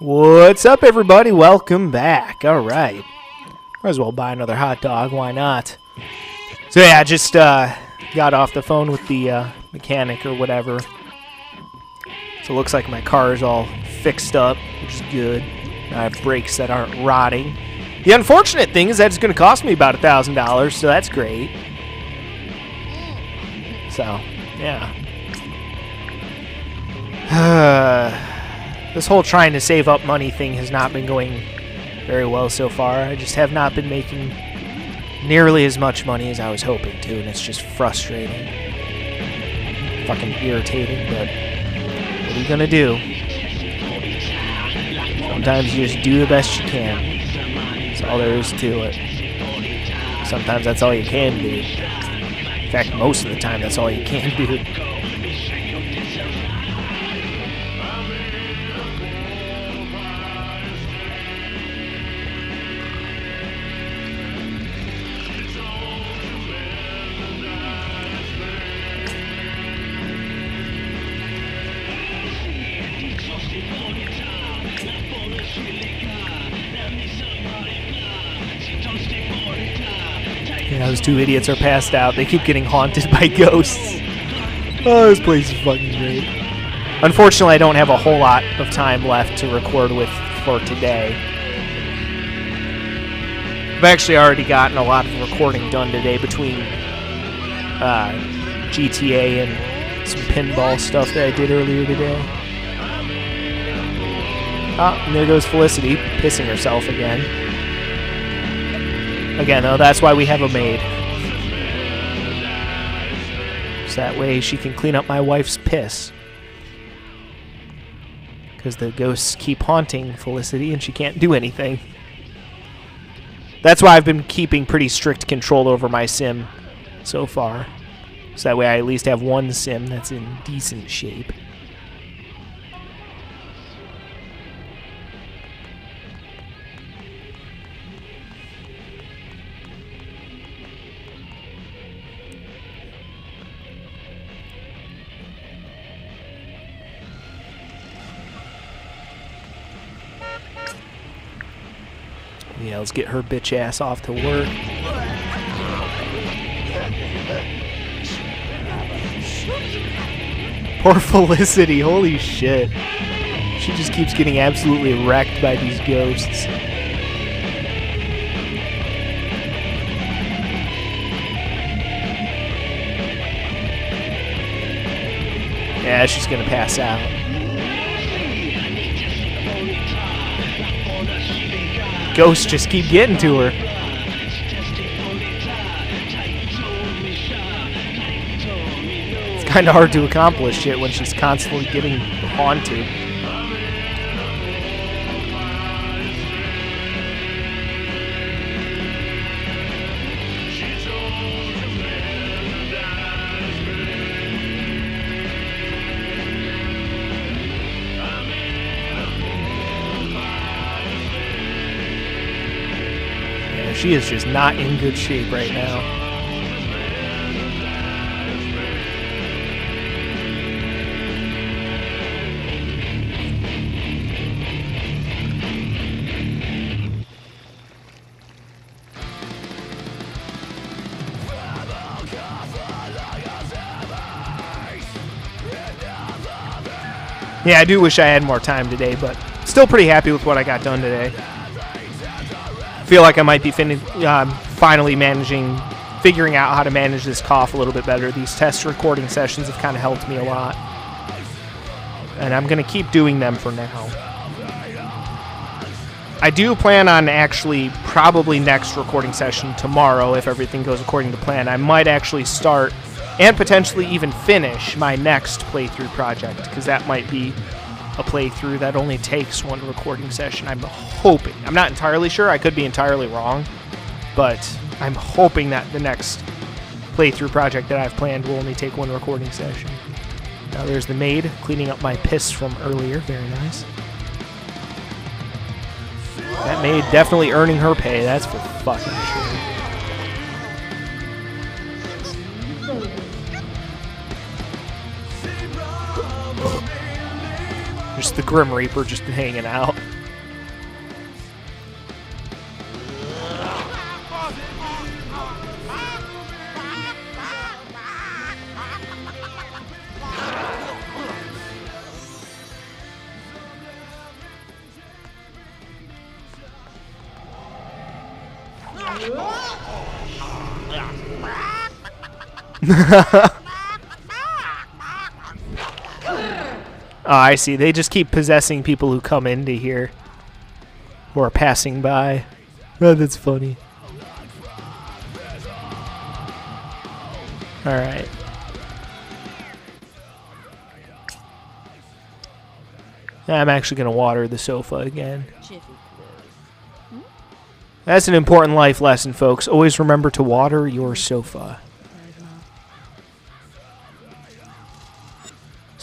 What's up, everybody? Welcome back. All right. Might as well buy another hot dog. Why not? So, yeah, I just uh, got off the phone with the uh, mechanic or whatever. So, it looks like my car is all fixed up, which is good. I have brakes that aren't rotting. The unfortunate thing is that it's going to cost me about a $1,000, so that's great. So, yeah. this whole trying to save up money thing has not been going very well so far. I just have not been making nearly as much money as I was hoping to, and it's just frustrating. Fucking irritating, but what are you gonna do? Sometimes you just do the best you can. That's all there is to it. Sometimes that's all you can do. In fact, most of the time, that's all you can do. two idiots are passed out. They keep getting haunted by ghosts. Oh, this place is fucking great. Unfortunately, I don't have a whole lot of time left to record with for today. I've actually already gotten a lot of recording done today between uh, GTA and some pinball stuff that I did earlier today. Ah, and there goes Felicity, pissing herself again. Again, though, that's why we have a maid. So that way she can clean up my wife's piss. Because the ghosts keep haunting Felicity and she can't do anything. That's why I've been keeping pretty strict control over my sim so far. So that way I at least have one sim that's in decent shape. Yeah, let's get her bitch ass off to work. Poor Felicity, holy shit. She just keeps getting absolutely wrecked by these ghosts. Yeah, she's gonna pass out. Ghosts just keep getting to her. It's kind of hard to accomplish it when she's constantly getting haunted. She is just not in good shape right now. Yeah, I do wish I had more time today, but still pretty happy with what I got done today. Feel like I might be fin- um, finally managing, figuring out how to manage this cough a little bit better. These test recording sessions have kind of helped me a lot. And I'm going to keep doing them for now. I do plan on actually probably next recording session tomorrow if everything goes according to plan. I might actually start and potentially even finish my next playthrough project because that might be a playthrough that only takes one recording session. I'm hoping. I'm not entirely sure. I could be entirely wrong, but I'm hoping that the next playthrough project that I've planned will only take one recording session. Now there's the maid cleaning up my piss from earlier. Very nice. That maid definitely earning her pay. That's for fucking sure. Just the Grim Reaper just hanging out. Oh, I see. They just keep possessing people who come into here. Are passing by. Oh, that's funny. Alright. I'm actually going to water the sofa again. That's an important life lesson, folks. Always remember to water your sofa.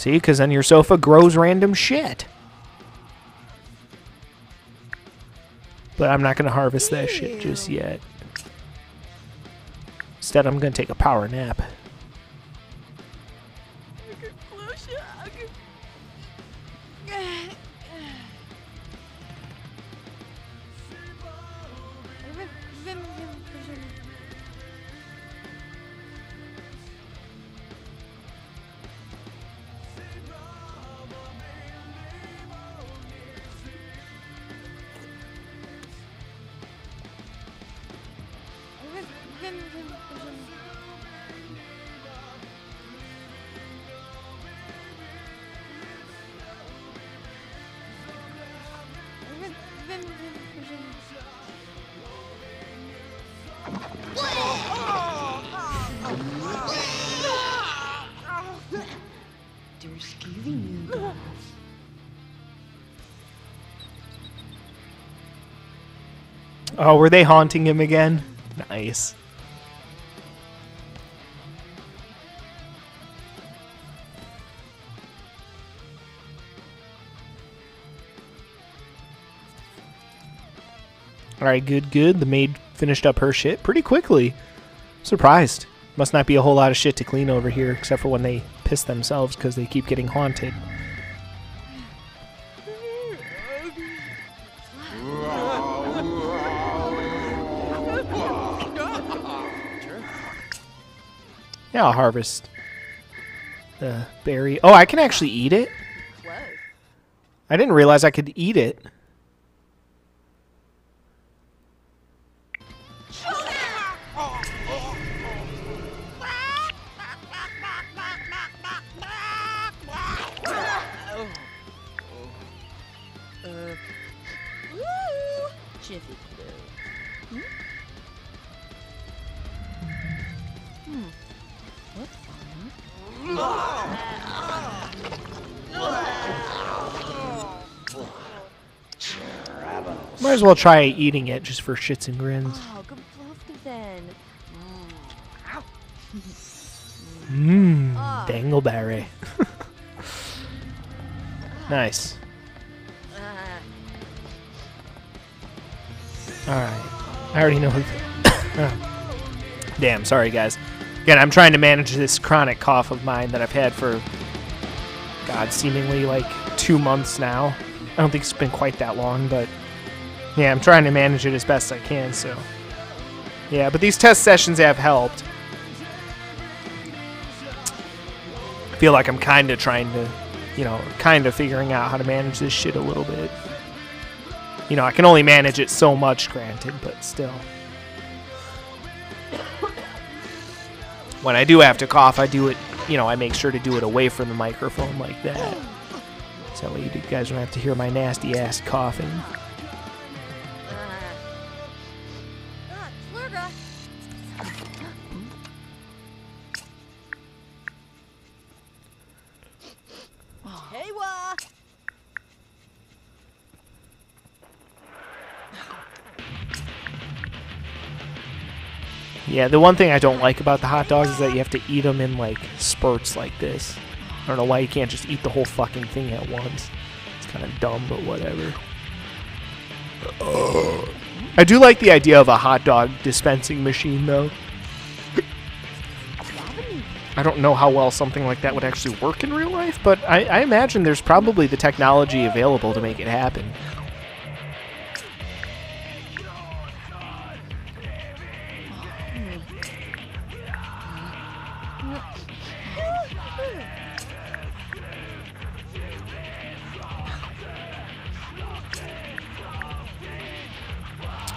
See, because then your sofa grows random shit. But I'm not going to harvest that shit just yet. Instead, I'm going to take a power nap. Oh, were they haunting him again? Nice. Alright, good, good. The maid finished up her shit pretty quickly. Surprised. Must not be a whole lot of shit to clean over here, except for when they piss themselves because they keep getting haunted. Yeah, I'll harvest the berry. Oh, I can actually eat it? I didn't realize I could eat it. Jiffy. Hmm? Might as well try eating it just for shits and grins. Oh. Mmm, dangleberry. nice. Alright. I already know who. Oh. Damn, sorry guys. Again, I'm trying to manage this chronic cough of mine that I've had for, God, seemingly like two months now. I don't think it's been quite that long, but yeah, I'm trying to manage it as best I can, so. Yeah, but these test sessions have helped. I feel like I'm kind of trying to, you know, kind of figuring out how to manage this shit a little bit. You know, I can only manage it so much, granted, but still. When I do have to cough, I do it, you know, I make sure to do it away from the microphone like that. So you guys don't have to hear my nasty ass coughing. Yeah, the one thing I don't like about the hot dogs is that you have to eat them in like spurts like this. I don't know why you can't just eat the whole fucking thing at once. It's kind of dumb, but whatever. I do like the idea of a hot dog dispensing machine though. I don't know how well something like that would actually work in real life, but I, I imagine there's probably the technology available to make it happen.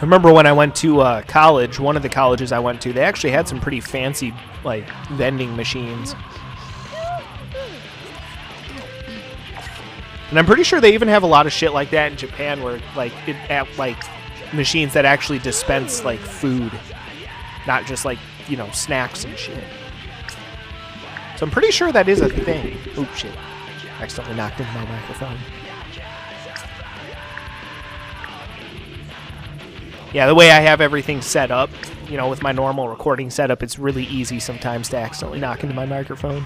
I remember when I went to uh, college, one of the colleges I went to, they actually had some pretty fancy, like, vending machines. And I'm pretty sure they even have a lot of shit like that in Japan where, like, it have, like, machines that actually dispense, like, food. Not just, like, you know, snacks and shit. So I'm pretty sure that is a thing. Oop, shit. Accidentally knocked into my microphone. Yeah, the way I have everything set up, you know, with my normal recording setup, it's really easy sometimes to accidentally knock into my microphone.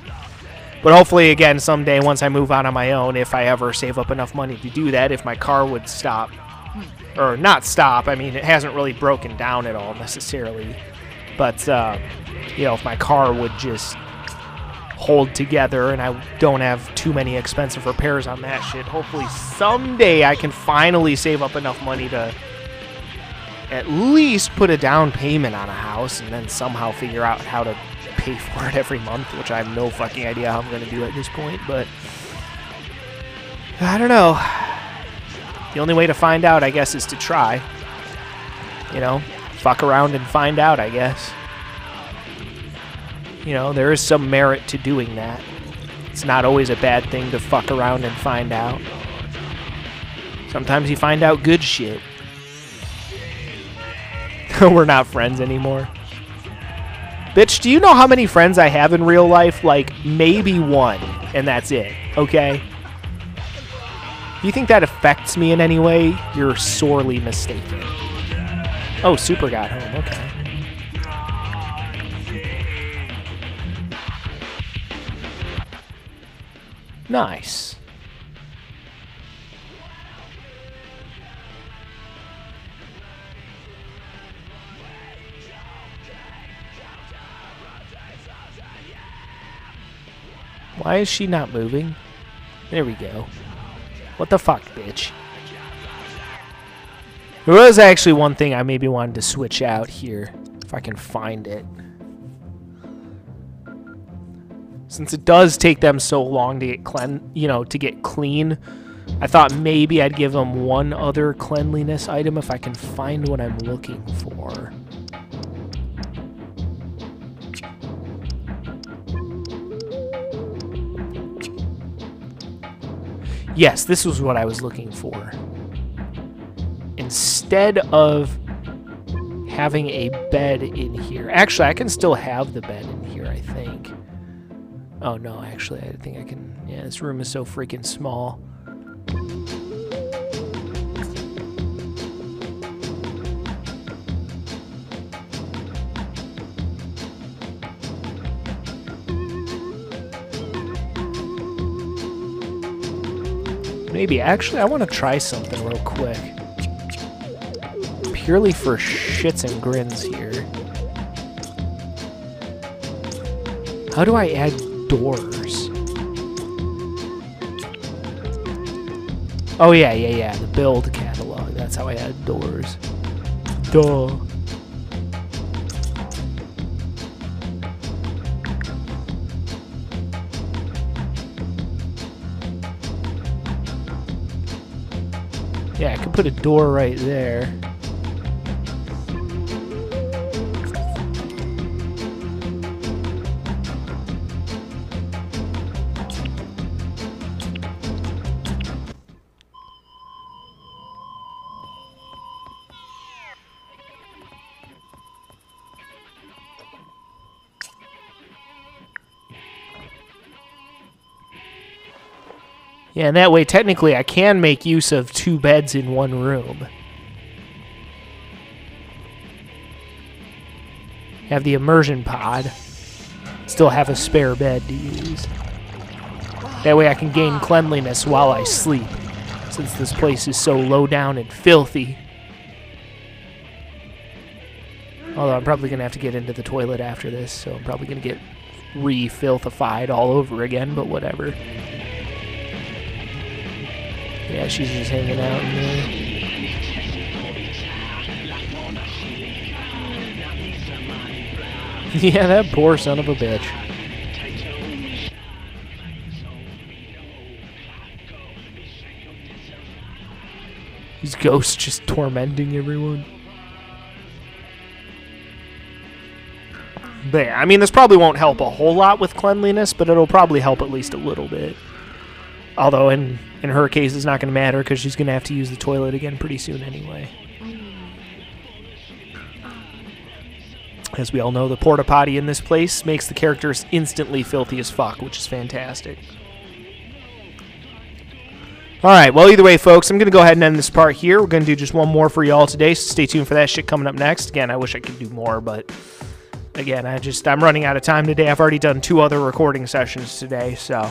But hopefully, again, someday once I move out on my own, if I ever save up enough money to do that, if my car would stop, or not stop, I mean, it hasn't really broken down at all necessarily, but, uh, you know, if my car would just hold together and I don't have too many expensive repairs on that shit, hopefully someday I can finally save up enough money to at least put a down payment on a house and then somehow figure out how to pay for it every month, which I have no fucking idea how I'm going to do at this point, but I don't know. The only way to find out, I guess, is to try. You know, fuck around and find out, I guess. You know, there is some merit to doing that. It's not always a bad thing to fuck around and find out. Sometimes you find out good shit. We're not friends anymore. Bitch, do you know how many friends I have in real life? Like, maybe one, and that's it, okay? If you think that affects me in any way, you're sorely mistaken. Oh, Super got home, okay. Nice. Why is she not moving? There we go. What the fuck, bitch? There was actually one thing I maybe wanted to switch out here, if I can find it. Since it does take them so long to get clean, you know, to get clean, I thought maybe I'd give them one other cleanliness item if I can find what I'm looking for. Yes, this was what I was looking for. Instead of having a bed in here. Actually, I can still have the bed in here, I think. Oh, no, actually, I think I can... Yeah, this room is so freaking small. Maybe. Actually, I want to try something real quick. Purely for shits and grins here. How do I add doors? Oh, yeah, yeah, yeah. The build catalog. That's how I add doors. Duh. Put a door right there. Yeah, and that way, technically, I can make use of two beds in one room. Have the immersion pod. Still have a spare bed to use. That way I can gain cleanliness while I sleep, since this place is so low down and filthy. Although I'm probably going to have to get into the toilet after this, so I'm probably going to get re-filthified all over again, but whatever. Yeah, she's just hanging out in there. yeah, that poor son of a bitch. These ghosts just tormenting everyone. But yeah, I mean, this probably won't help a whole lot with cleanliness, but it'll probably help at least a little bit. Although in in her case, it's not going to matter because she's going to have to use the toilet again pretty soon anyway. As we all know, the porta potty in this place makes the characters instantly filthy as fuck, which is fantastic. All right, well, either way, folks, I'm going to go ahead and end this part here. We're going to do just one more for y'all today, so stay tuned for that shit coming up next. Again, I wish I could do more, but again, I just I'm running out of time today. I've already done two other recording sessions today, so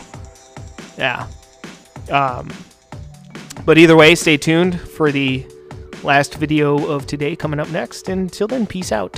yeah. Um, but either way, stay tuned for the last video of today coming up next. Until then, peace out.